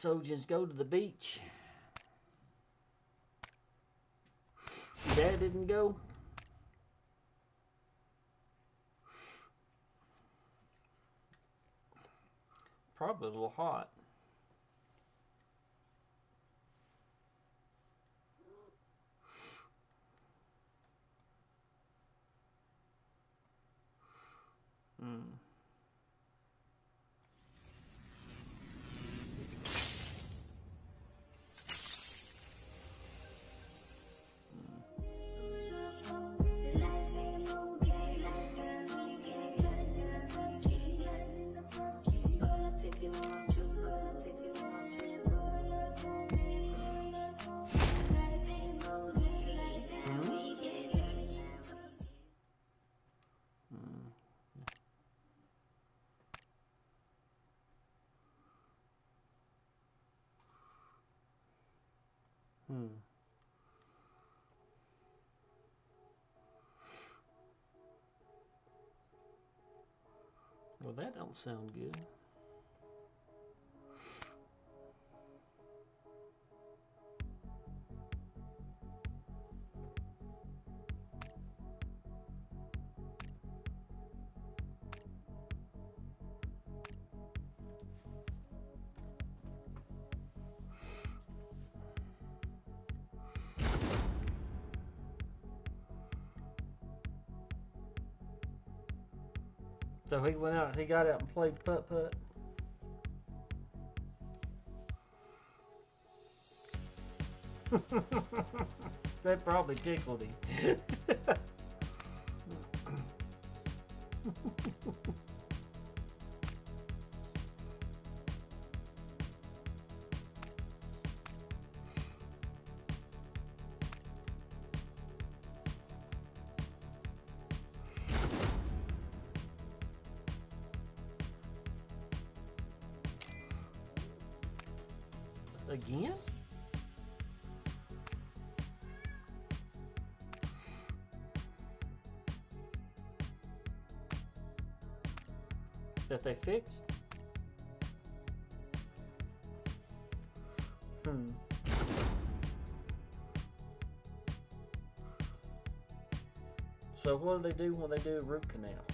Sojins go to the beach. Dad didn't go. Probably a little hot. Hmm. Well, that don't sound good. So he went out, he got out and played putt putt. that probably tickled him. Again? That they fixed? Hmm. So what do they do when they do a root canal?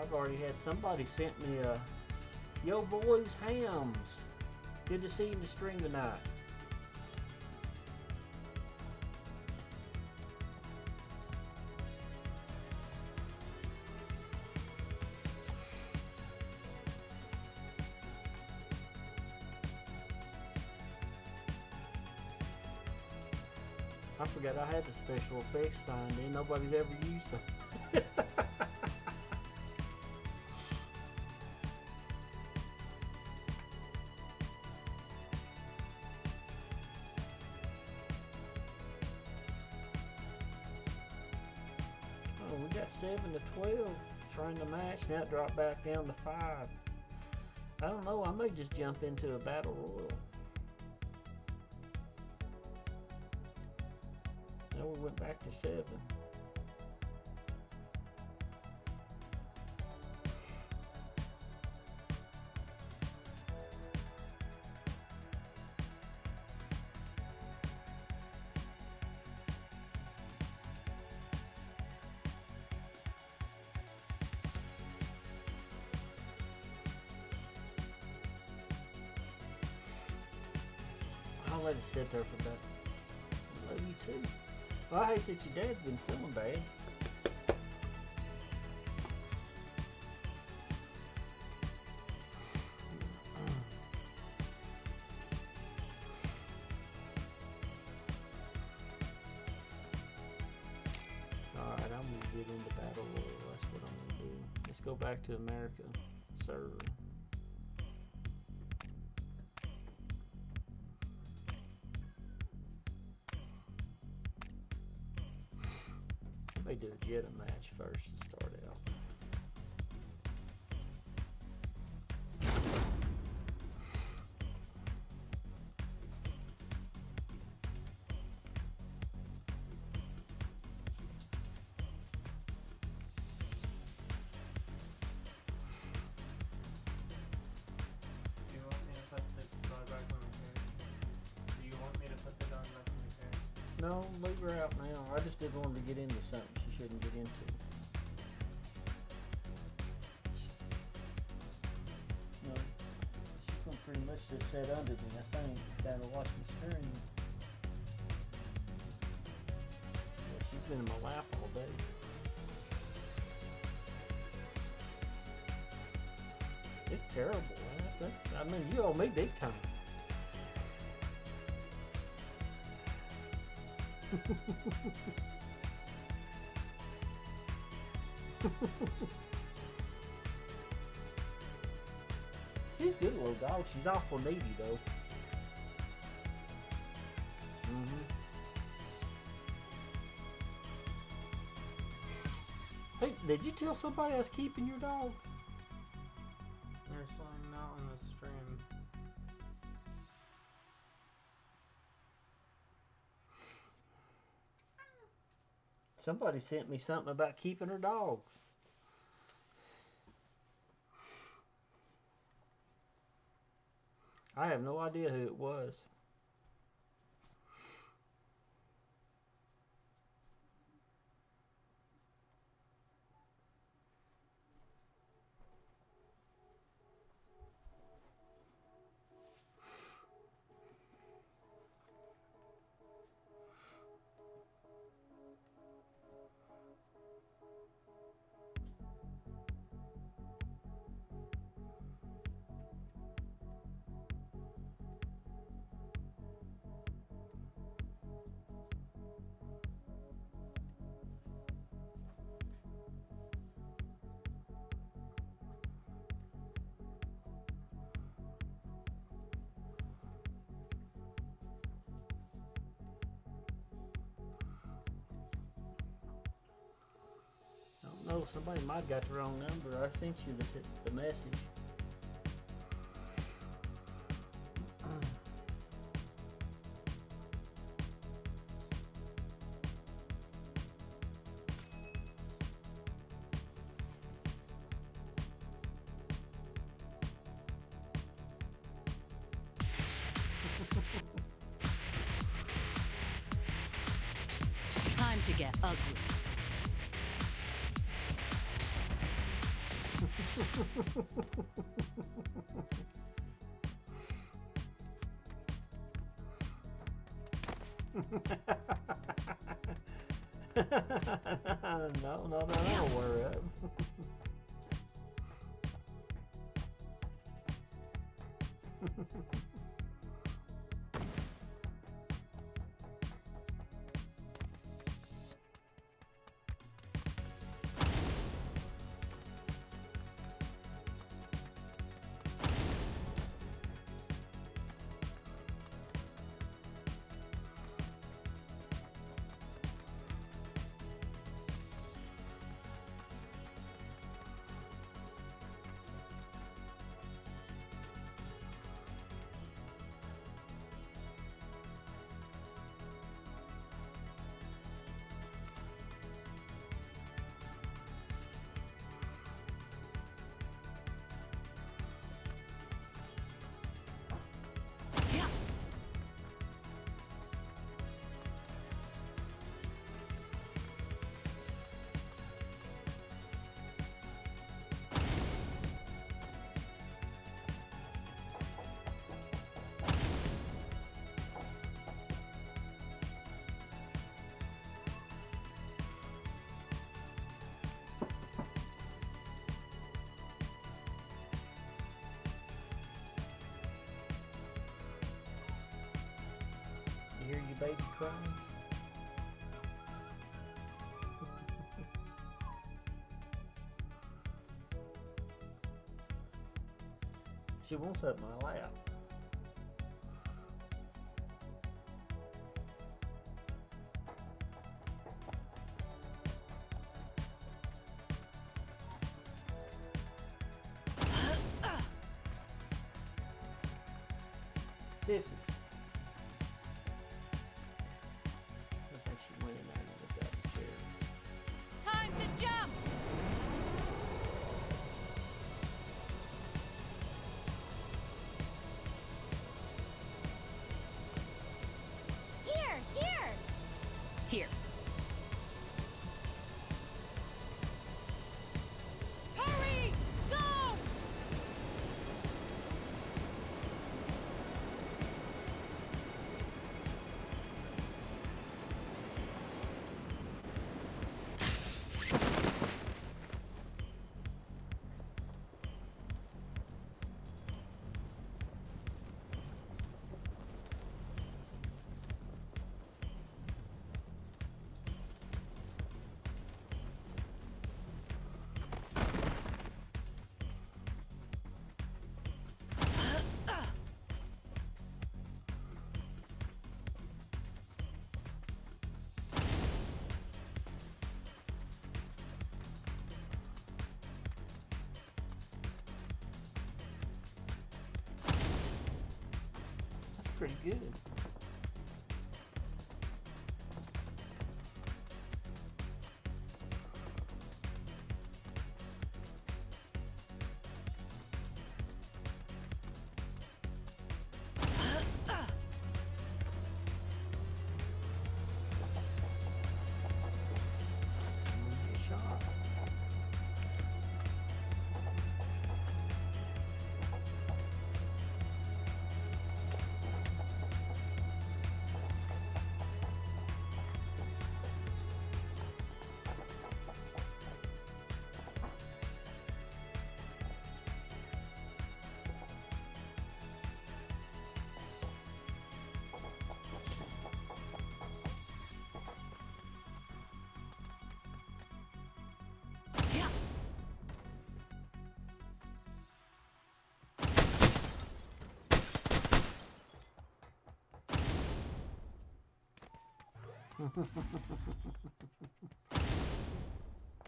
I've already had somebody sent me a Yo boys hams. Good to see you in the stream tonight. I forgot I had the special effects finding. Nobody's ever used them. Now dropped back down to five. I don't know. I may just jump into a battle royal. Now we went back to seven. Let it sit there for about. I love you too. Well, I hate that your dad's been feeling bad. Alright, I'm gonna get into battle. That's what I'm gonna do. Let's go back to America, May do a Jetta match first to start out. Do you want me to put the dog back on the carriage? Do you want me to put the dog back on the carriage? No, leave her out now. I just didn't want to get into something shouldn't get into. She's gonna pretty much just sit under me, I think, down to watch. Yeah, she's been in my lap all day. It's terrible. I mean, you owe me big time. She's a good little dog. She's awful needy though. hmm Hey, did you tell somebody I was keeping your dog? Somebody sent me something about keeping her dogs. I have no idea who it was. I. Somebody might got the wrong number. I sent you the, the message. no, no, no, no, worry. baby crying. she won't hurt my lap. Pretty good.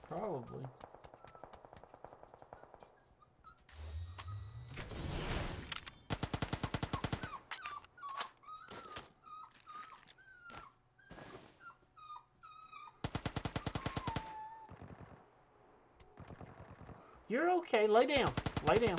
Probably. You're okay. Lay down. Lay down.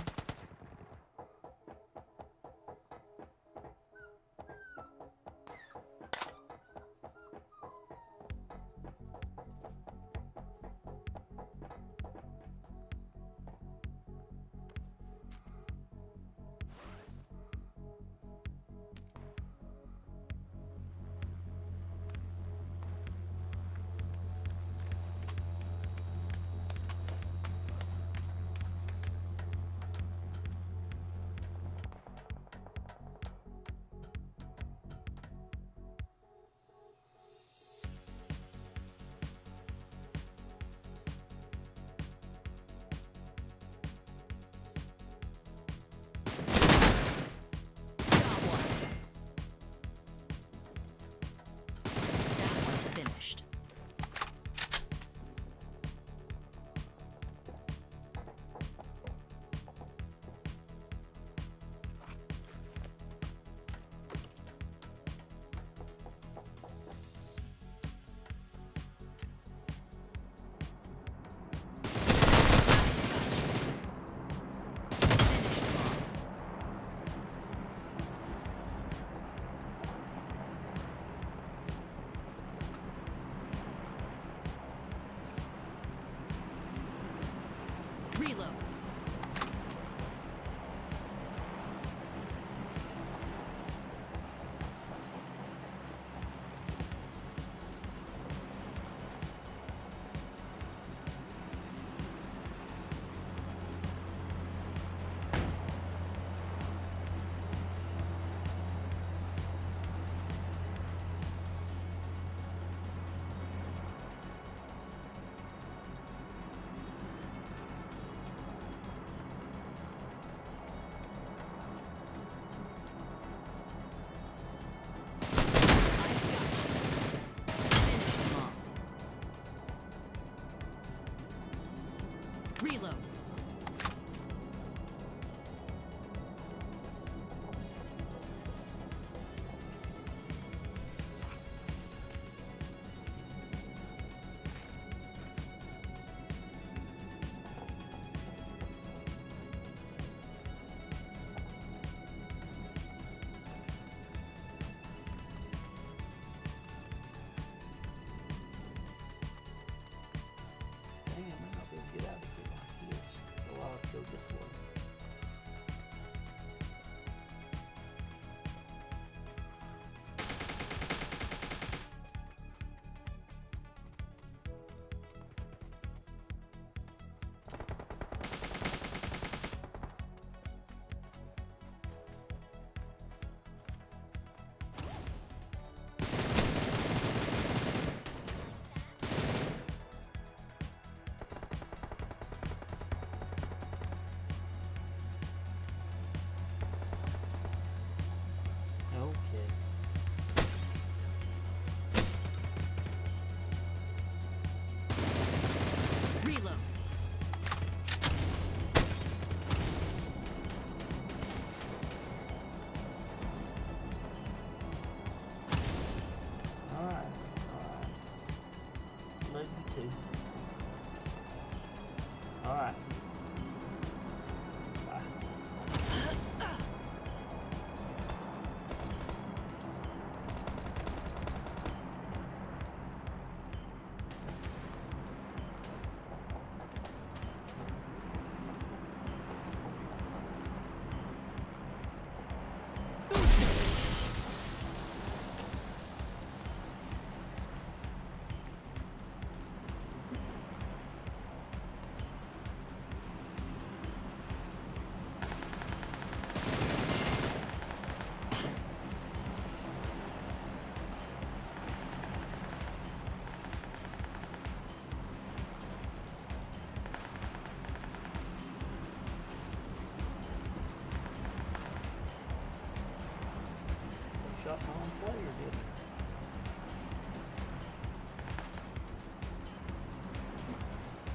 Did?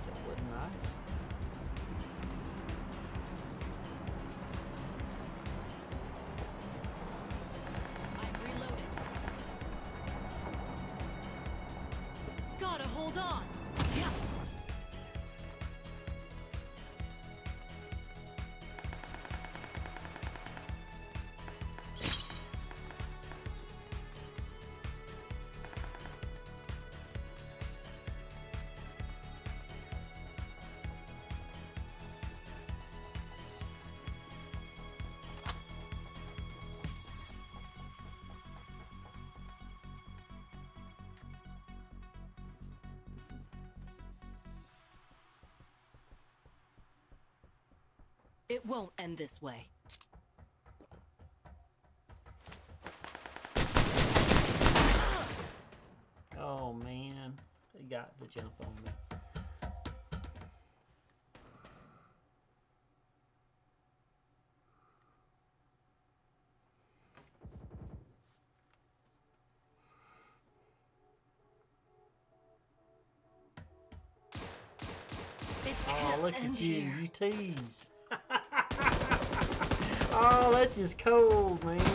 That wasn't nice. I'm reloading. Gotta hold on. It won't end this way. Oh man, they got the jump on me. Oh, look at you, you tease. Oh, that's just cold, man.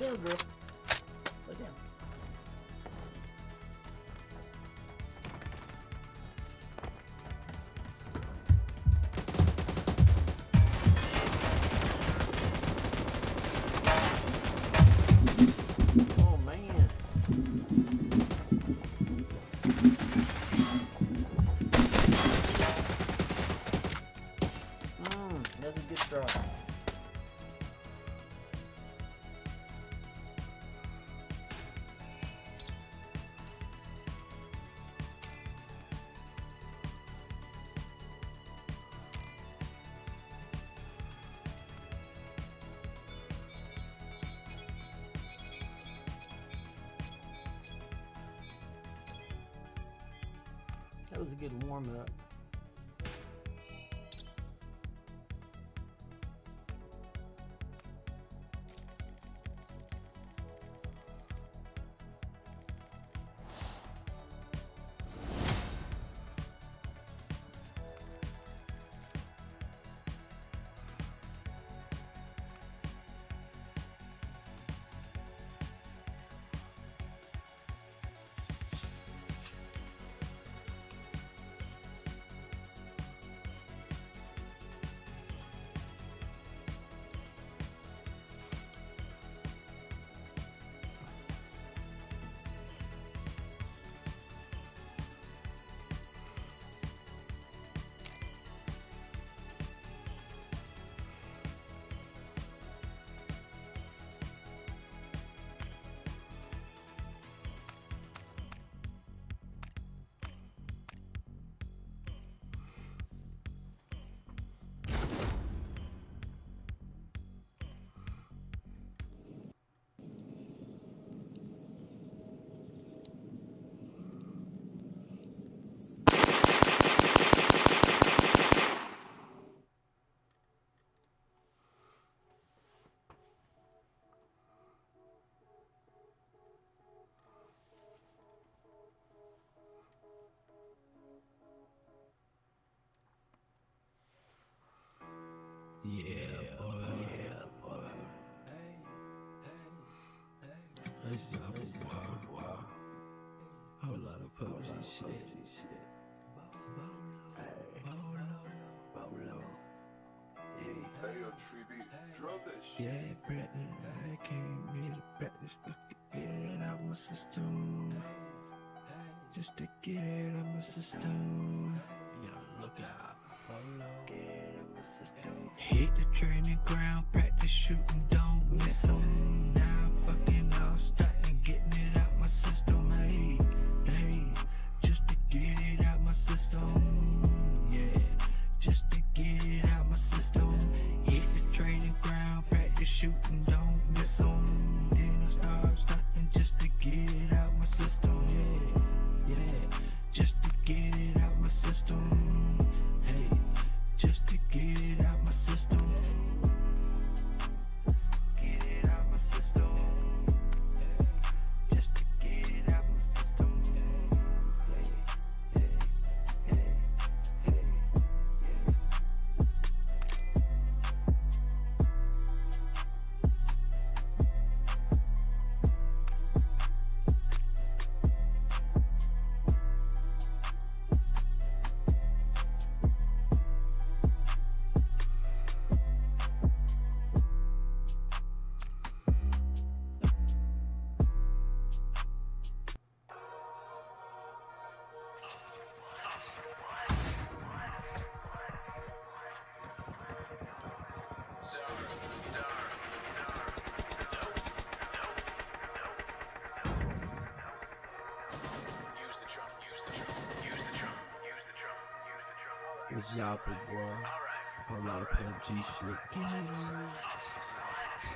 Lay was a Let's. Whole lot of PUBG shit. Hey, yo, drove shit. Yeah, Bretton, I came here to practice, but get it out my system. Just to get it out my system. Gotta look out. Hit the training ground, practice shooting, don't miss 'em.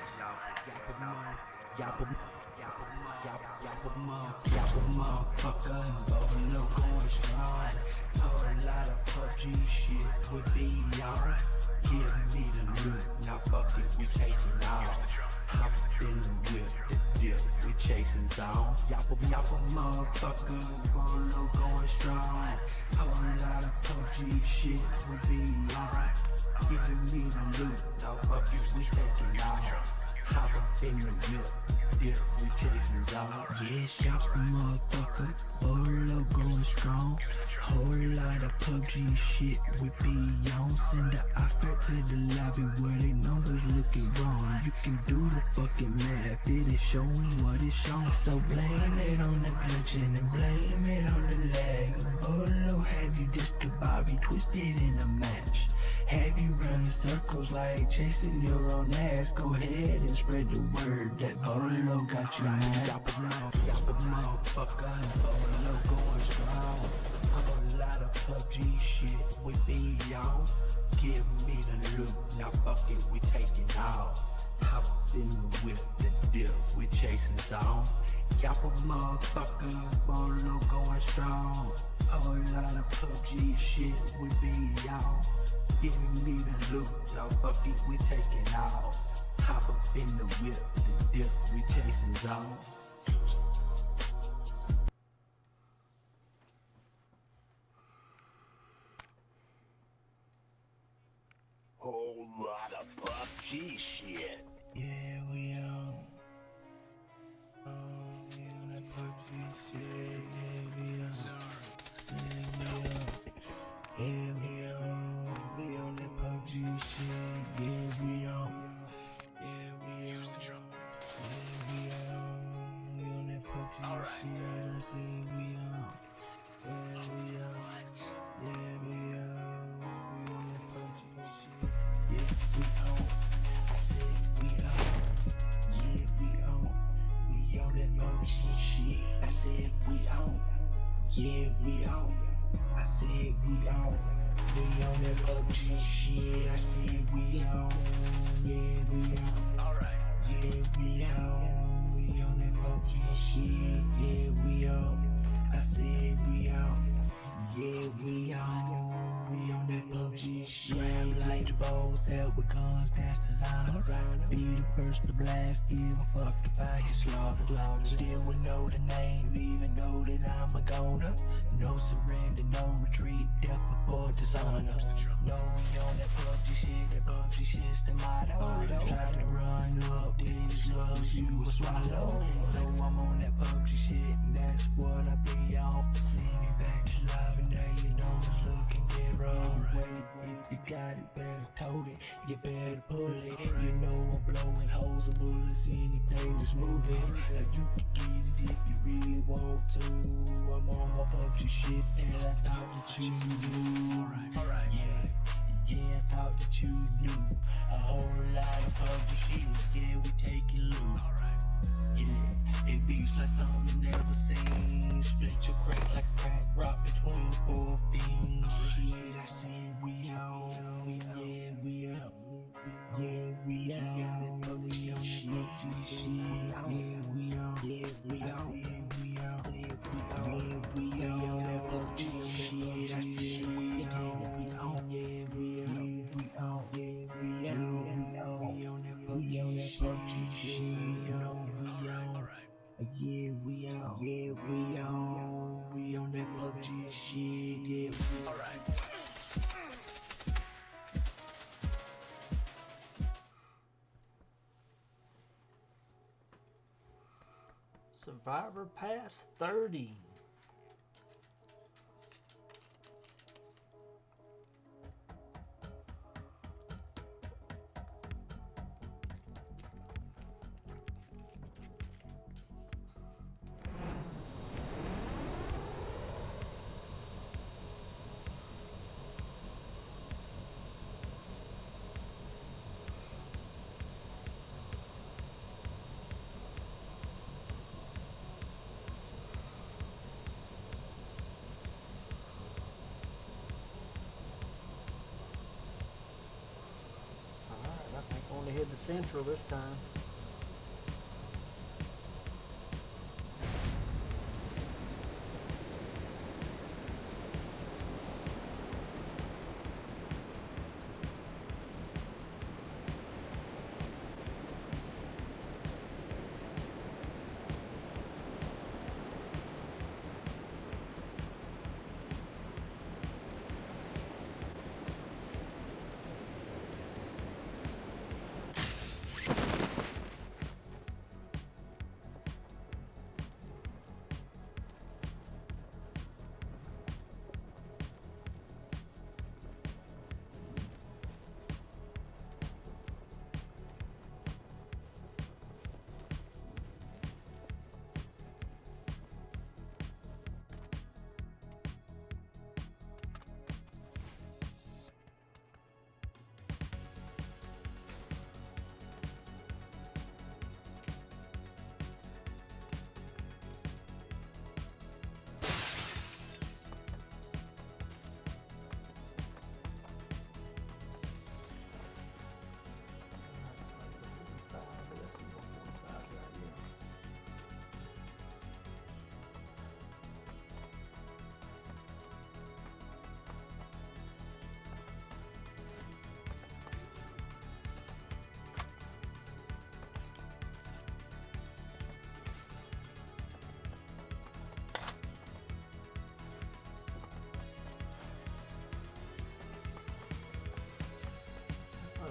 On. Yap 'em all, yap 'em, yap 'em all, yap, yap 'em all, yap 'em all, fucker, and Bolo going strong. Whole lot of PUBG shit with be on. Give me the loot, now fuck it, we taking off. Hop in the whip, the dip, we chasing zone. Yap 'em, yap 'em, motherfucker, Bolo going strong. Whole lot of PUBG shit with be on. Giving me the loot, fuck it, we taking off. Hop up in the dip, we chasing zone. Yeah, shop motherfucker, Bolo going strong. Whole lot of PUBG shit we be on. Send the offer to the lobby where they numbers looking wrong. You can do the fucking math, it is showing what it's showing. So blame it on the glitching and blame it on the lag. Bolo have you just a bobby twisted in a match. Have you running circles like chasing your own ass? Go ahead and spread the word that Bolo got you mad. Yap 'em all, yap 'em all, fucker, and Bolo going strong. A lot of PUBG shit we be on. Give me the loot, now fuck it, we taking off. Hop in the dip, we chasing zone. Yap 'em motherfucker, Bolo going strong. A lot of PUBG shit we be on. Give me the loot, now fuck we taking off. Hop up in the whip, the dip, we chasing zone. That I'm a goner. No surrender, no retreat, death before dishonor. No, we on that PUBG shit, that PUBG shit's the motto. Try to run up these loves, you will swallow. Know I'm on that PUBG shit, you better pull it. You know I'm blowing holes and bullets, anything that's moving. Now you can get it if you really want to. I'm on my PUBG shit, and I thought that you knew. Alright, alright, yeah, yeah, I thought that you knew. A whole lot of PUBG shit, yeah, we taking loot. Alright, yeah, it beats like something never seen. Split your crack like crack rock between four beams. Yeah, Survivor Pass 30. Central this time.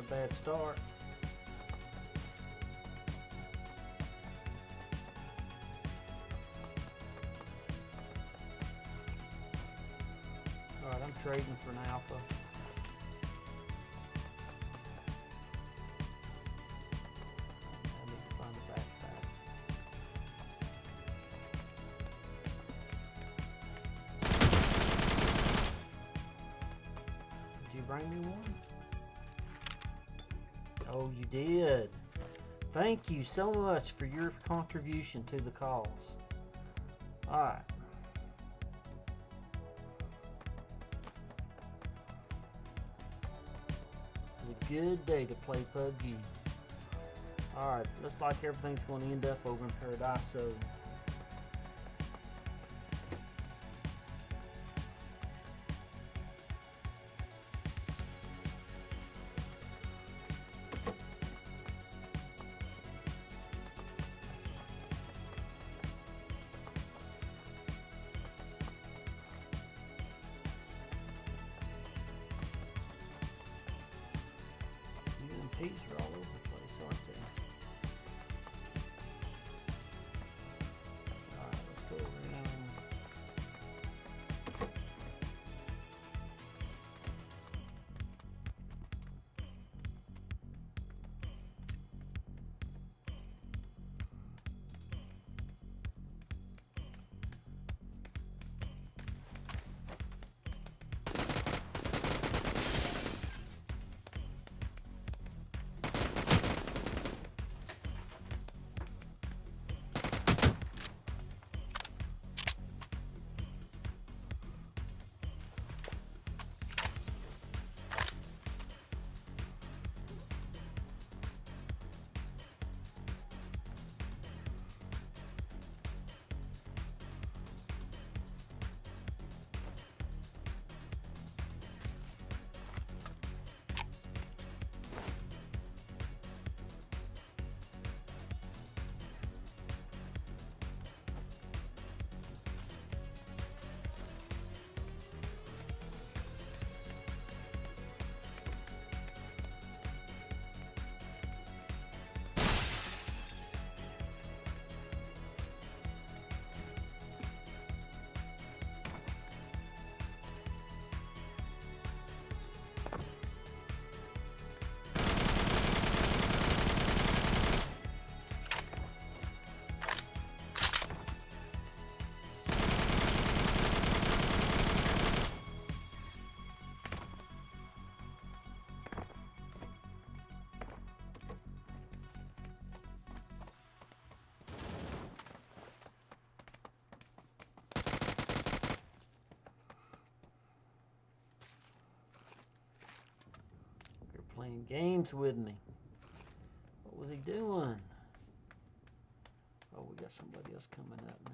A bad start. Did. Thank you so much for your contribution to the cause. Alright. It's a good day to play PUBG. Alright, looks like everything's going to end up over in Paradise, playing games with me. What was he doing? Oh, we got somebody else coming up now.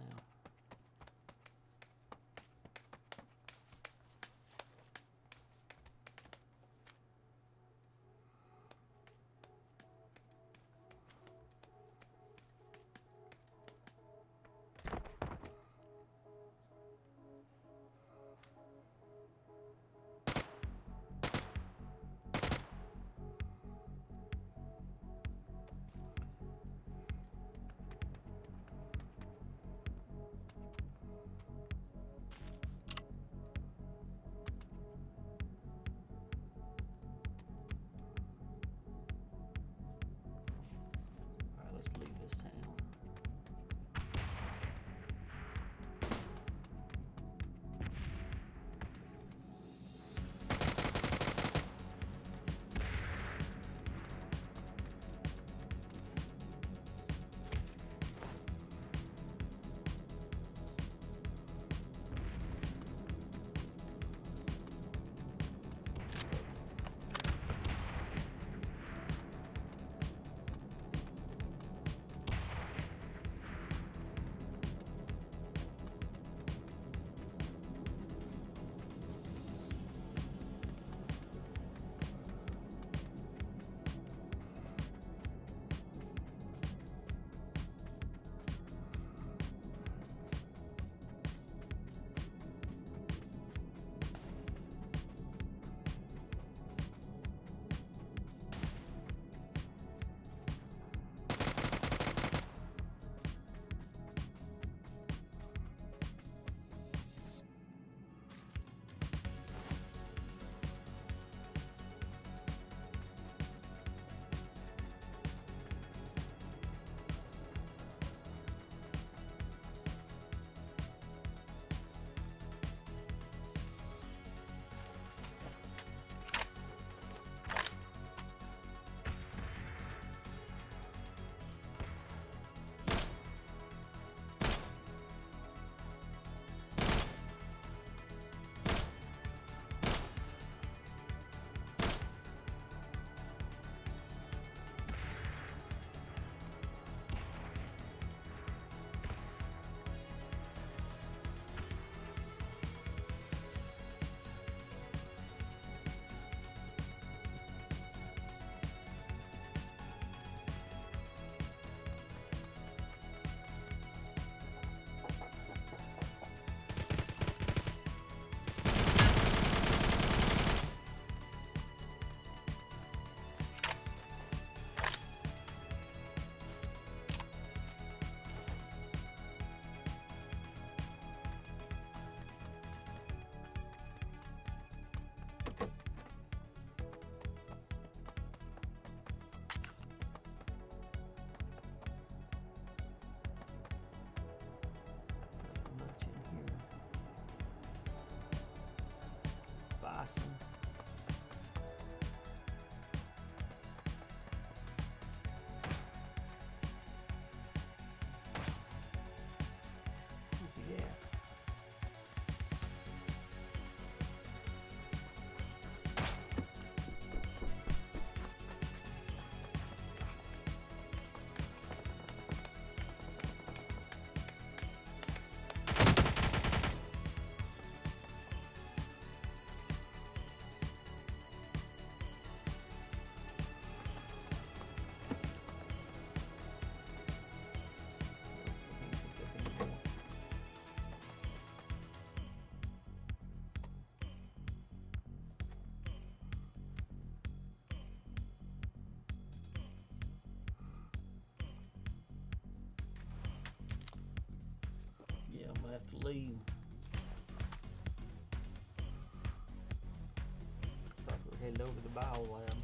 Have to leave. Like we're headed over the bio lab.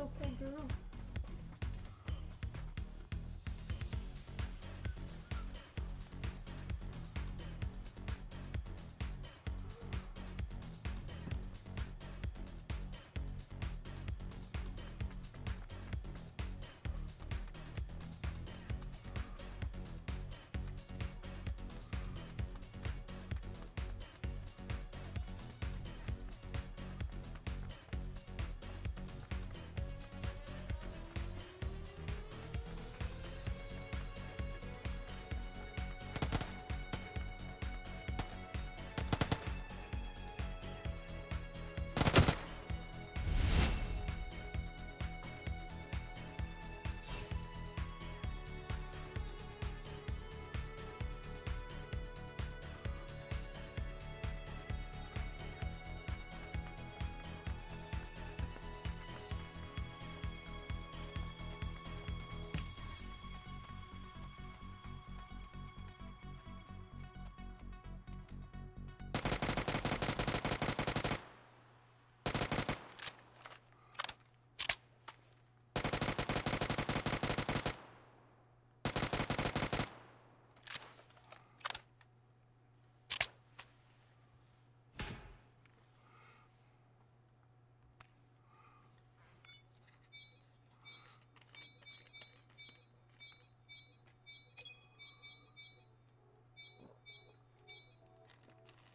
Okay, girl.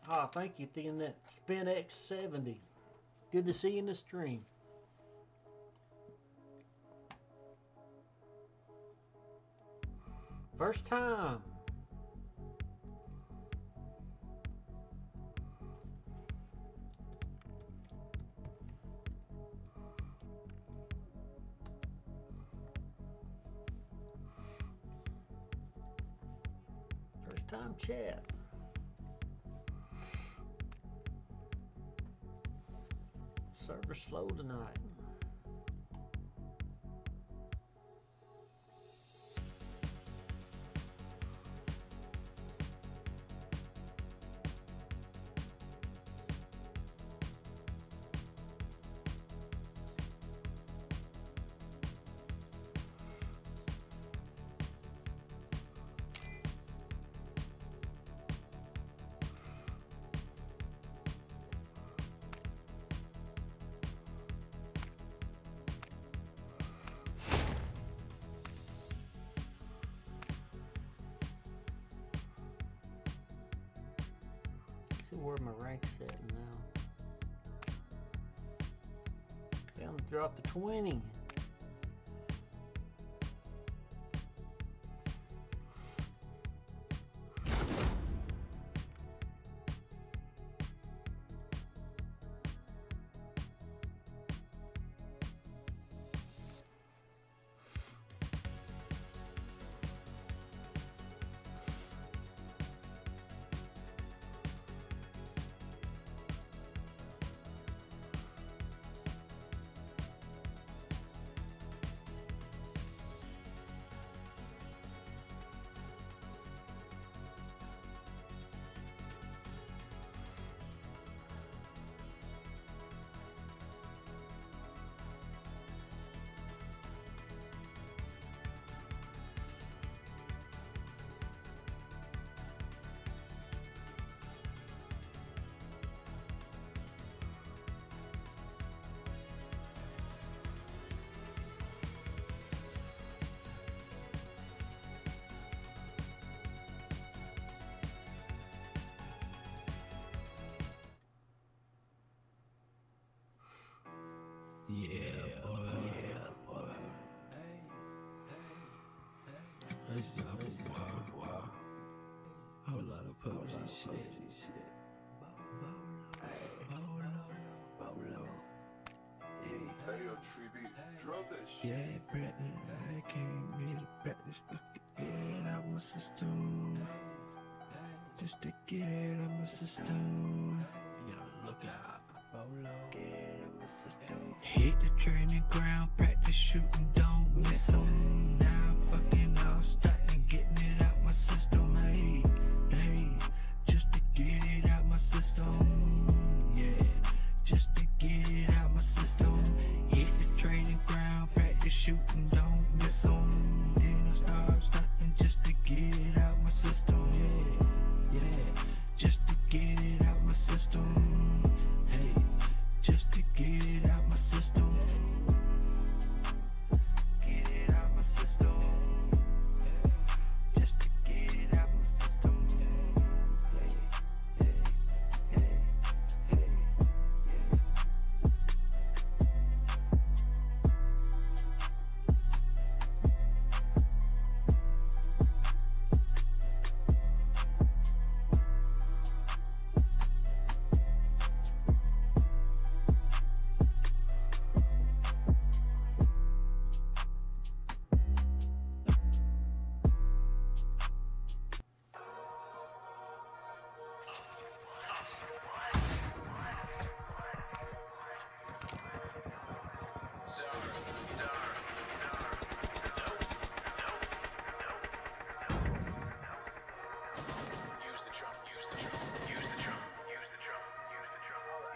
Ah, thank you, Thin that Spin X70. Good to see you in the stream. First time. First time chat. Server slow 20. Yeah, boy. Yeah, boy. Let's go, wow, wow. Whole lot of PUBG shit. Hey, yo, Tree drove that shit. Yeah, I came here to practice, get it out my system. Just to get it out my system. Shooting,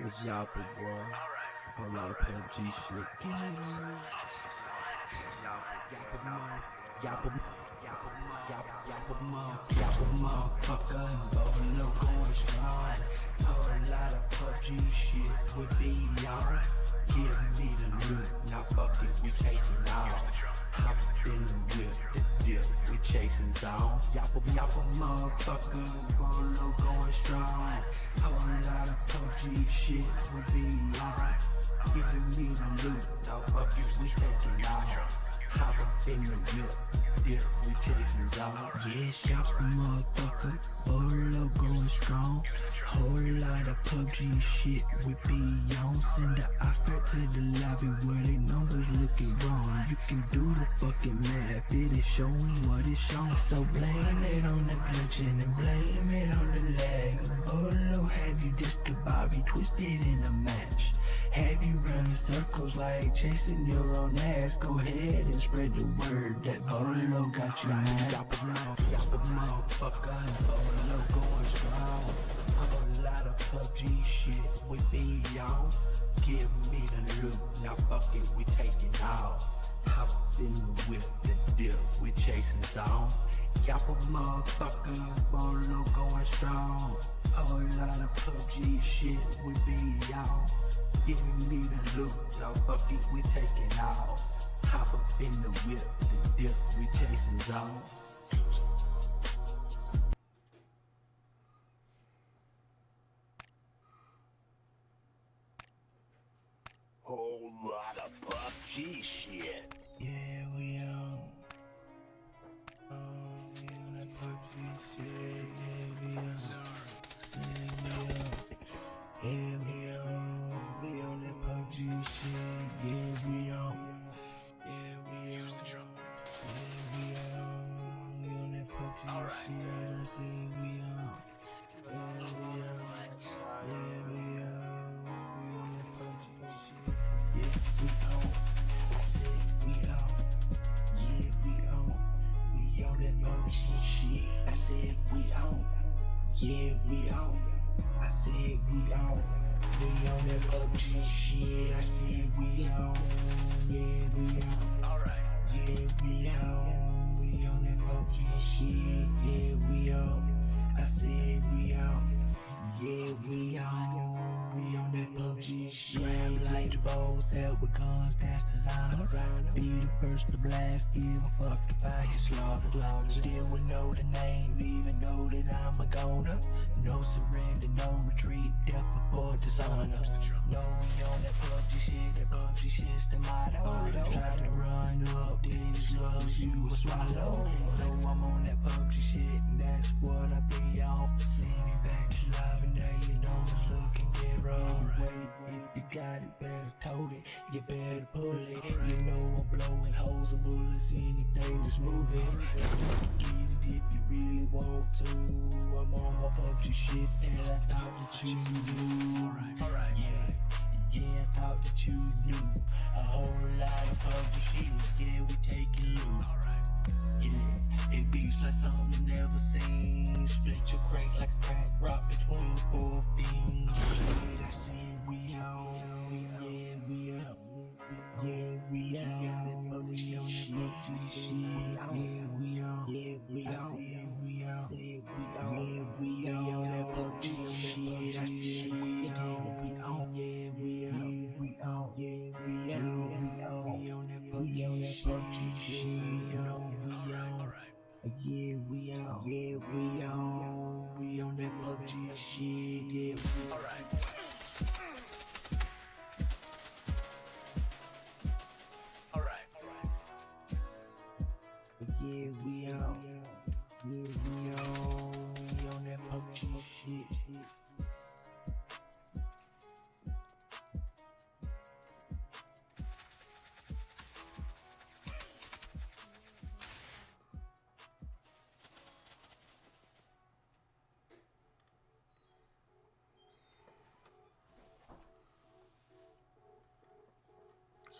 What's y'all boy? Whole lot of PUBG shit. Yappa, yappa, yappa, yappa, motherfucker, and Bolo going strong. Whole lot of PUBG shit with be on. Give me the loot, now fuck it, we taking off. Hop in the whip, the dip, we chasing zone. Yappa, yappa, motherfucker, and Bolo going strong. Whole lot of PUBG shit with be on. Giving me the loot, now fuck it, we taking off. Hop in the whip, dip, we chasing zone. Yeah, shop motherfucker, Bolo going strong. Whole lot of PUBG shit we be on. Send the offer to the lobby where they numbers looking wrong. You can do the fucking math, it is showing what it's showing. So blame it on the glitching and blame it on the lag. Bolo have you just the Bobby twisted in a match. Have you running circles like chasing your own ass? Go ahead and spread the word that Bolo got you mad. Yap a mouth, yap a motherfucker, and Bolo going strong. A lot of PUBG shit we be on. Give me the loot, now fuck it, we taking off. Hop in the whip, the dip, we chasing zone. Yap a motherfucker, Bolo going strong. A whole lot of PUBG shit we be on. Giving me the loot, now fuck it, we taking off. Hop up in the whip, the dip, we chasing zone. Whole lot of PUBG we on. I said we on. Yeah, we on. We on that PUBG shit. I said we on. Yeah, we on. I said we on. We on that shit. I said we on. Yeah, we on. Alright. Yeah, we on. We on that shit. Yeah, we on. I said we on. Yeah, we on. We on that bows, held with guns, that's designer. Be the first to blast, a fuck if I get slaughtered. Still would know the name, even know that I'm a goner. No surrender, no retreat, death before dishonor. No, on that PUBG shit, that PUBG shit's the motto. Try to run up, these loves you will swallow. No, I'm on that PUBG shit, that's. Get it if you really want to. I'm on my PUBG shit, and I thought that you knew. Alright. Yeah, yeah, I thought that you knew. A whole lot of PUBG shit, yeah, we taking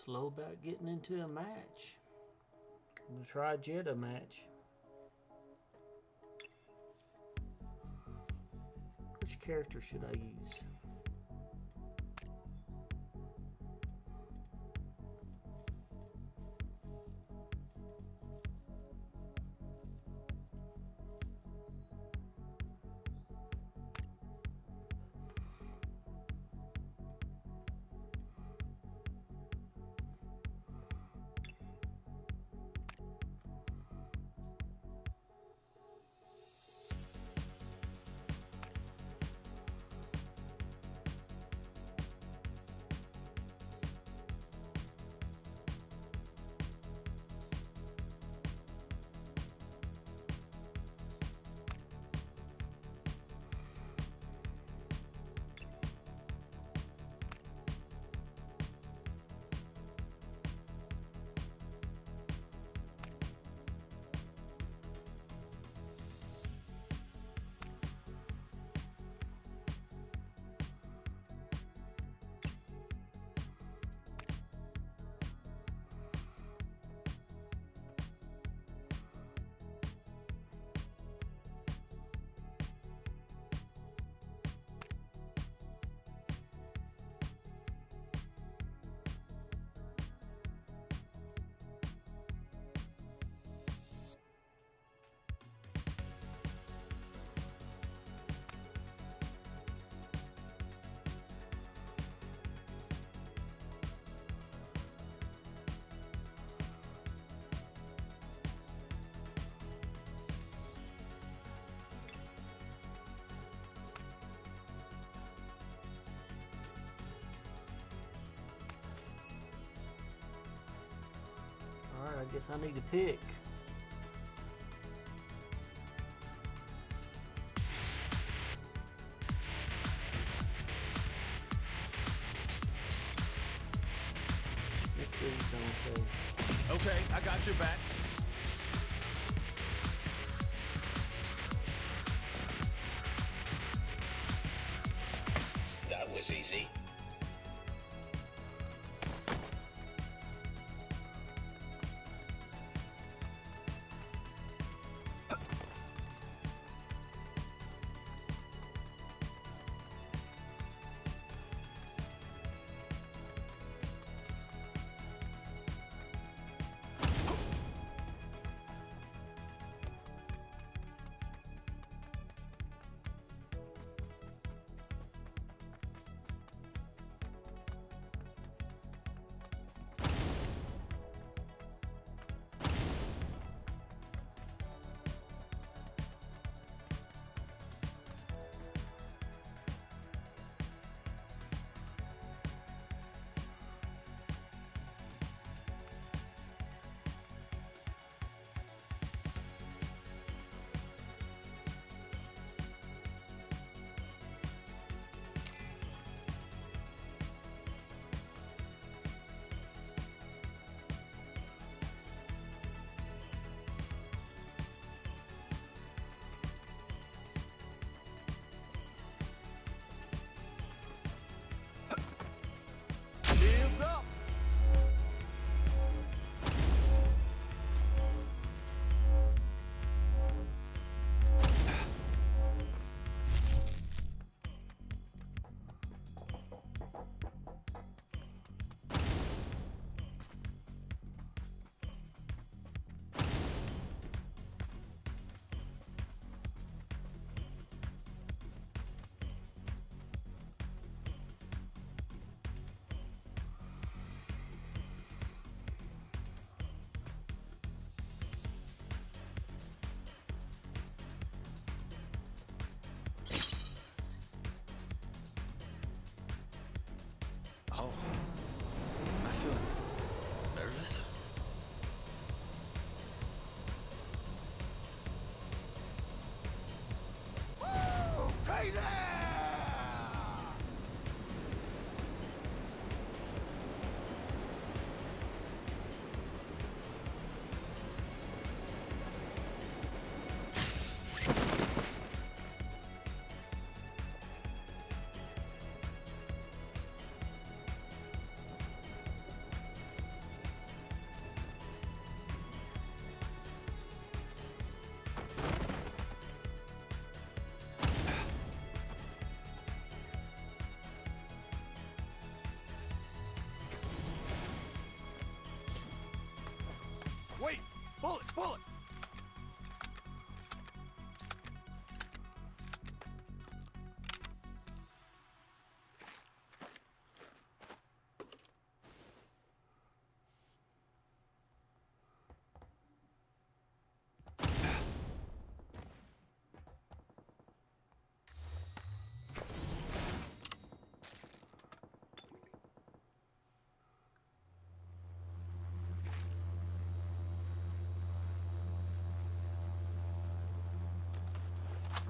Slow about getting into a match. I'm gonna try a Jetta match. Which character should I use? I guess I need to pick. home. Bullet! Bullet!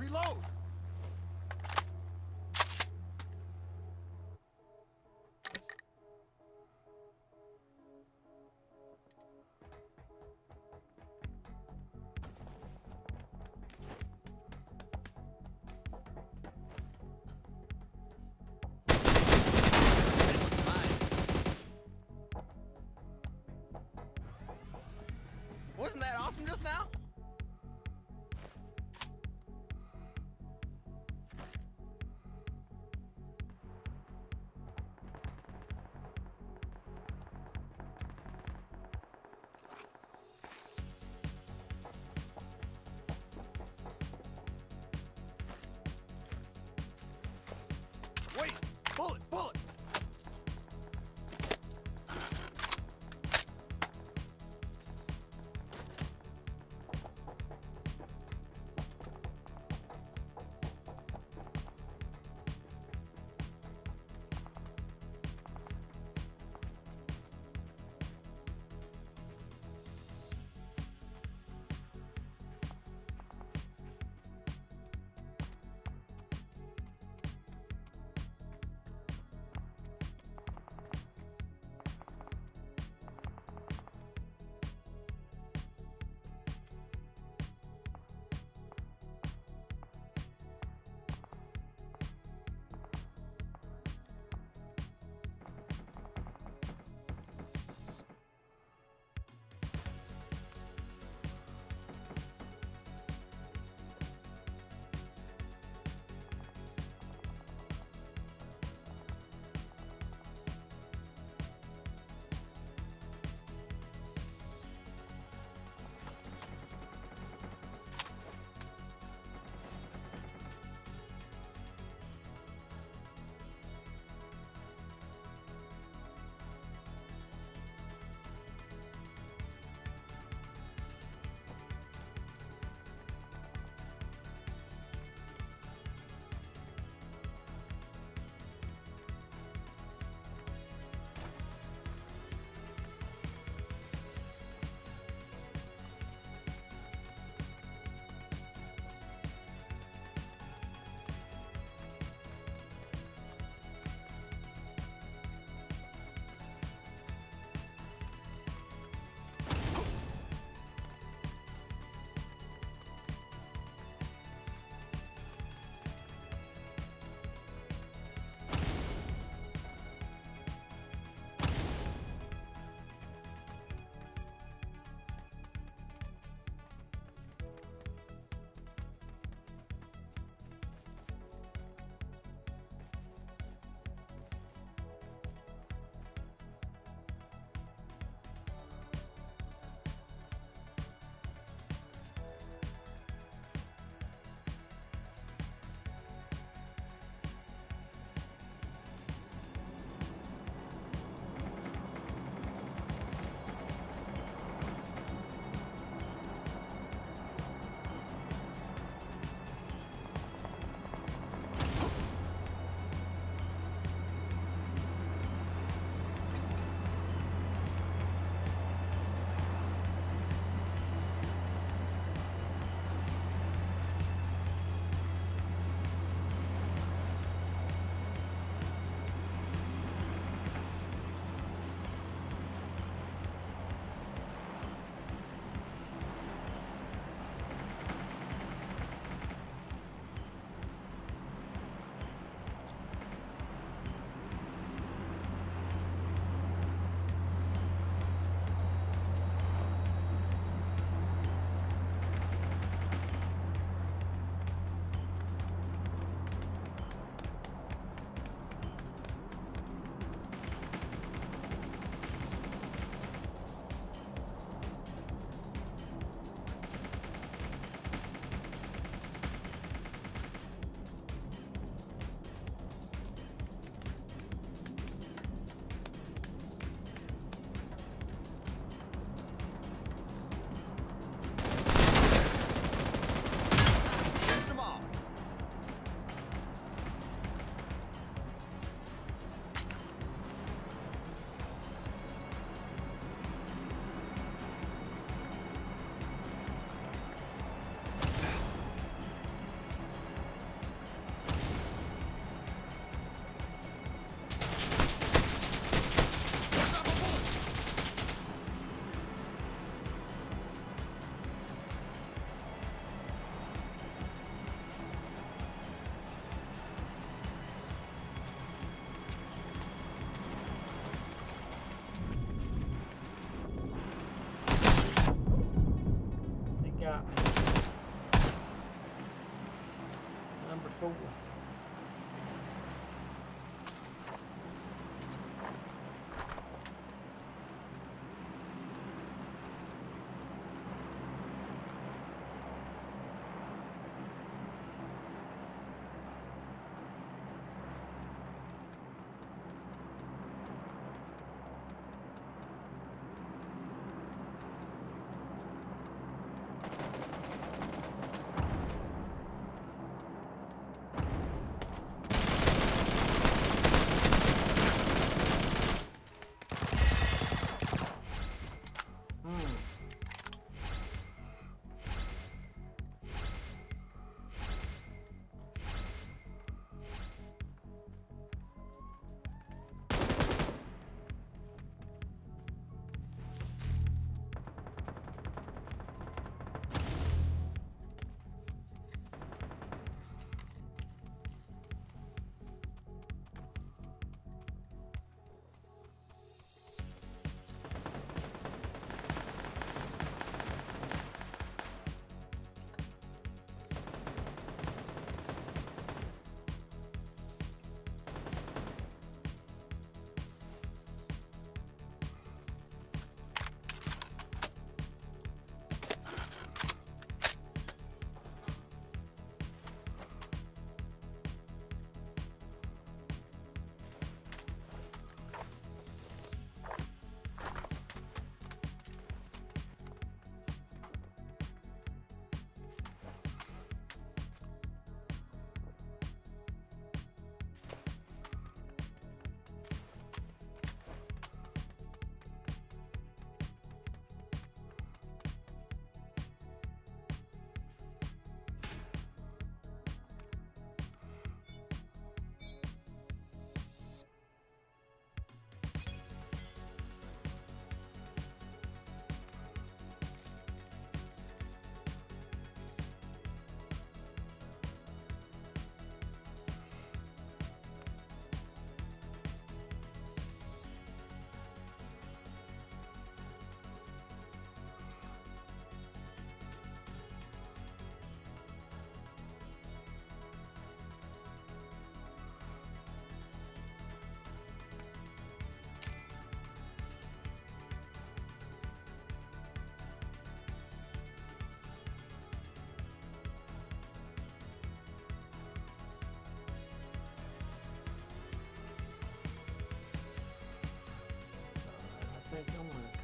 Reload! Bullet, bullet!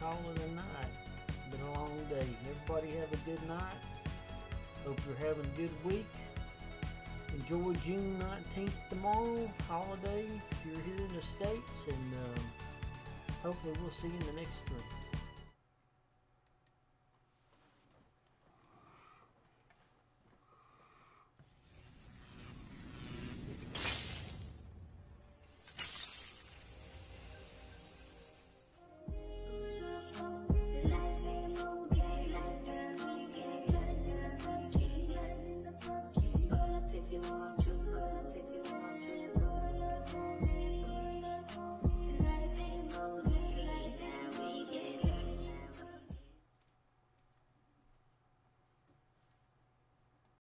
Call it a night. It's been a long day. Everybody have a good night. Hope you're having a good week. Enjoy June 19th tomorrow, holiday, if you're here in the States, and um, hopefully we'll see you in the next stream.